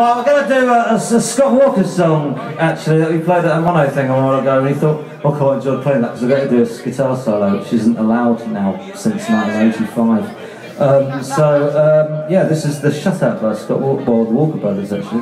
Well, we're going to do a, a, a Scott Walker song, actually, that we played at a mono thing a while ago, and he thought, I quite enjoyed playing that because we're going to do a guitar solo, which isn't allowed now since 1985. Um, so, um, yeah, this is the Shutout by Scott Walker, Walker Brothers, actually.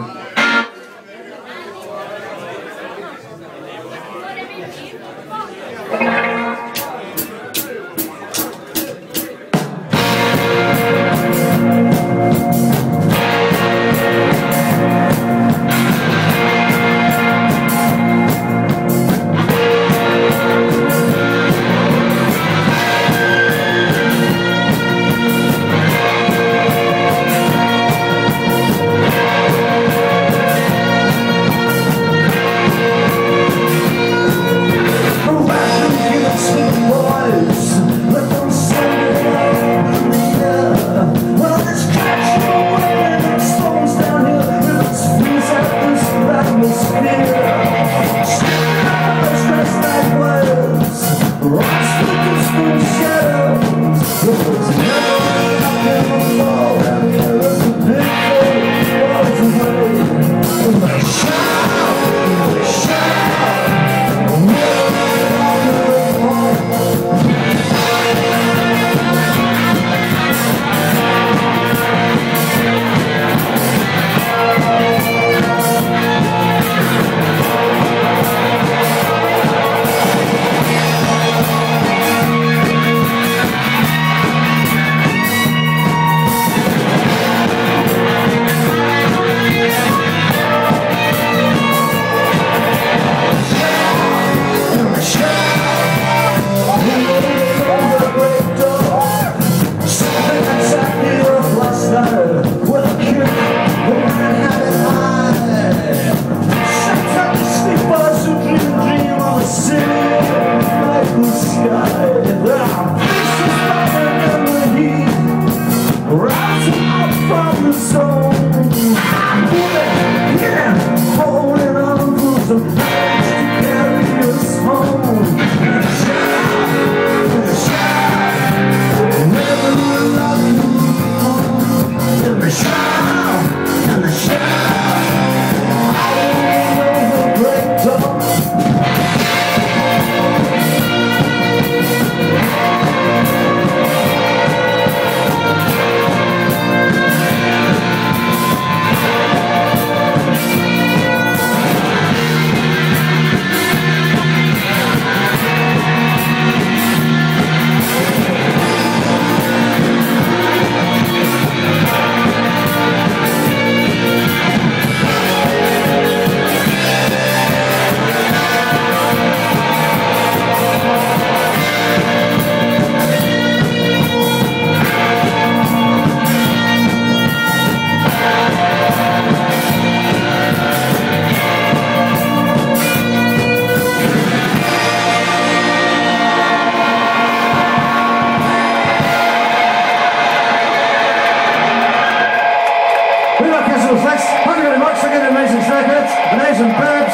and back.